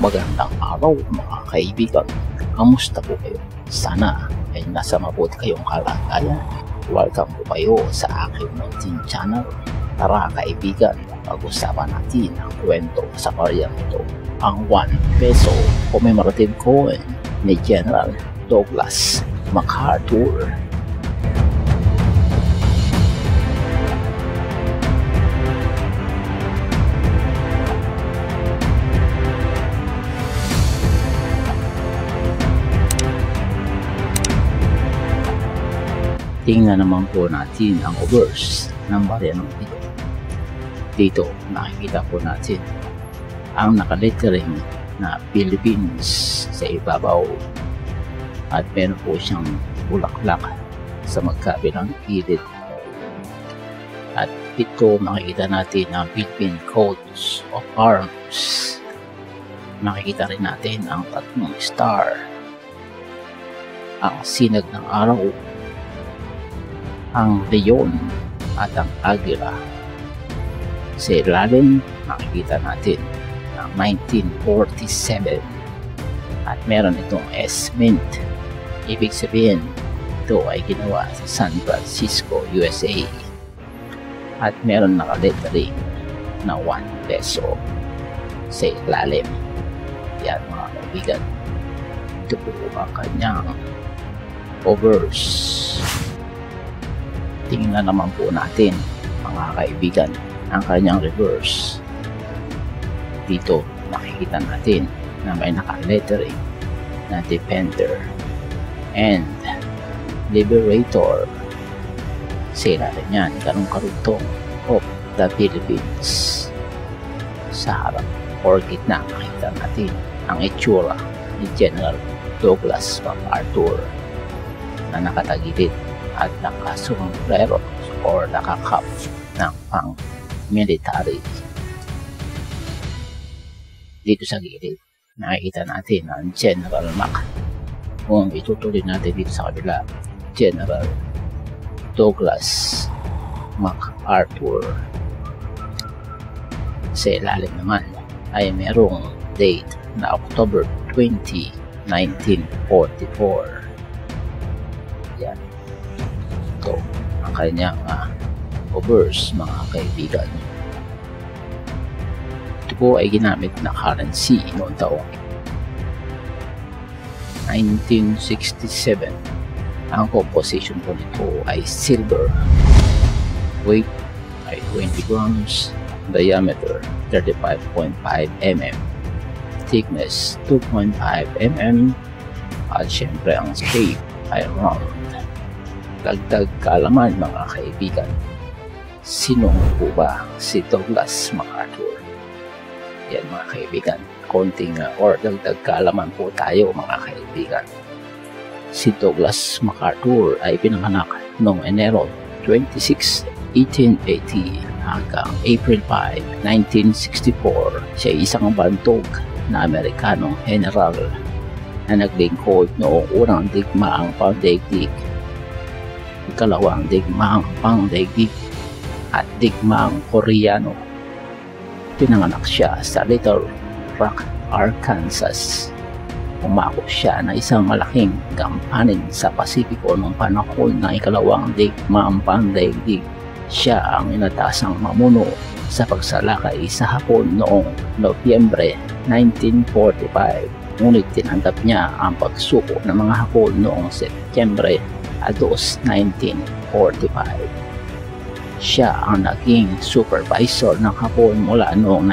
Magandang araw mga kaibigan. Kamusta po kayo? Sana ay nasa mabuti kayong kalagayan. Welcome po kayo sa aking munting channel. Tara kaibigan, pag-usapan natin ang kwento sa karyang ito. Ang 1 peso commemorative coin ni General Douglas MacArthur. Tingnan naman po natin ang verse ng baryanong ito. Dito nakikita po natin ang nakalettering na Philippines sa ibabaw at meron po siyang bulaklak sa magkabilang gilid. At ito makikita natin ang Philippine Coats of Arms. Makikita rin natin ang tatlong star, ang sinag ng araw, ang leon at ang agila. Sa ilalim, makikita natin ang 1947 at meron itong S-Mint. Ibig sabihin, ito ay ginawa sa San Francisco, USA. At meron nakalettering na 1 peso sa ilalim. Yan mga kaibigan. Ito po ang kanyang overs tingnan naman po natin mga kaibigan ang kanyang reverse. Dito makikita natin na may naka-lettering na Defender and Liberator. Sila rin yan. Ganong karugtong of the Philippines. Sa harap or gitna makikita natin ang itsura ni General Douglas MacArthur na nakatagilid at nakasumbrero or nakakap ng pang military. Dito sa gilid, nakikita natin ang General Mac. Kung itutuloy natin dito sa kabila, General Douglas MacArthur. Sa ilalim naman ay merong date na October 20, 1944. Yan ito ang kanyang uh, overs mga kaibigan. Ito po ay ginamit na currency noong taong 1967. Ang composition po nito ay silver. Weight ay 20 grams. Diameter 35.5 mm. Thickness 2.5 mm. At syempre ang shape ay round dagdag kaalaman mga kaibigan. Sino po ba si Douglas MacArthur? Yan mga kaibigan, konting uh, or dagdag kaalaman po tayo mga kaibigan. Si Douglas MacArthur ay pinanganak noong Enero 26, 1880 hanggang April 5, 1964. Siya ay isang bantog na Amerikanong general na naglingkod noong unang digmaang pandaigdig ikalawang digmaang pangdaigdig at digmaang Koreano. Pinanganak siya sa Little Rock, Arkansas. Umako siya na isang malaking gampanin sa Pasipiko noong panahon ng ikalawang digmaang pandaigdig. Siya ang inatasang mamuno sa pagsalakay sa Hapon noong Nobyembre 1945 ngunit tinanggap niya ang pagsuko ng mga Hapon noong Setyembre Ados 1945. Siya ang naging supervisor ng Hapon mula noong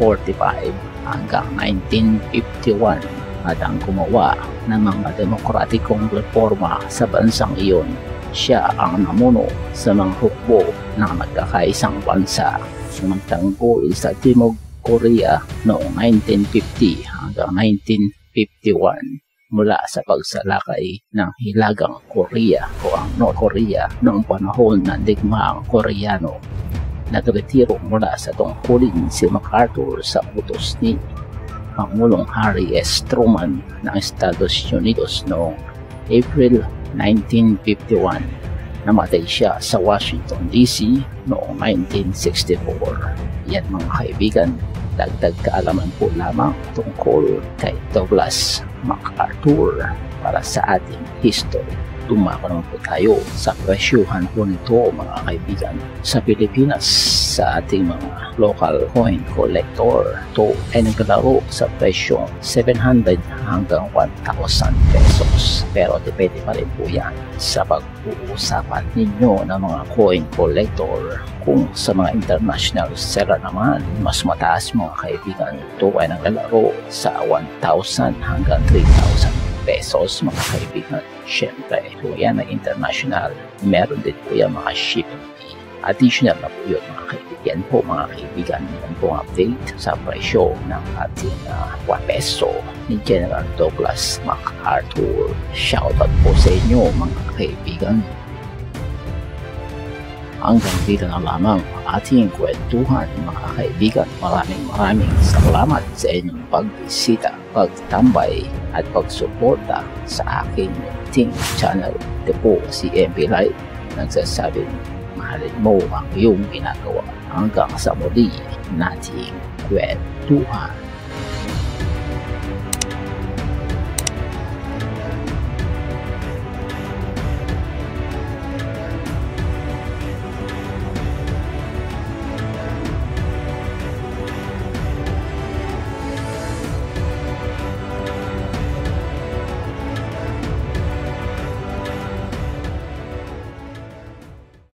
1945 hanggang 1951 at ang gumawa ng mga demokratikong reforma sa bansang iyon. Siya ang namuno sa mga hukbo ng nagkakaisang bansa na magtanggol sa Timog Korea noong 1950 hanggang 1951 mula sa pagsalakay ng Hilagang Korea o ang North Korea noong panahon ng digmaang Koreano. Nagretiro mula sa tungkulin si MacArthur sa utos ni Pangulong Harry S. Truman ng Estados Unidos noong April 1951. Namatay siya sa Washington DC noong 1964. Yan mga kaibigan, dagdag kaalaman po lamang tungkol kay Douglas MacArthur para sa ating history. Tumako naman po tayo sa presyuhan po nito mga kaibigan sa Pilipinas sa ating mga local coin collector. Ito ay naglalaro sa presyong 700 hanggang 1,000 pesos. Pero depende pa rin po yan sa pag-uusapan ninyo ng mga coin collector. Kung sa mga international seller naman, mas mataas mga kaibigan. Ito ay naglalaro sa 1,000 hanggang 3,000 pesos mga kaibigan. Siyempre, kung yan ay international, meron din po yan mga shipping fee. Additional na po yun mga kaibigan po mga kaibigan. Yan po update sa presyo ng ating uh, 1 peso ni General Douglas MacArthur. Shoutout po sa inyo mga kaibigan. Hanggang dito na lamang ang ating kwentuhan mga kaibigan. Maraming maraming salamat sa inyong pagbisita, pagtambay at pagsuporta sa aking ting channel. Ito po si MP Live nagsasabing mahalin mo ang iyong ginagawa hanggang sa muli nating kwentuhan.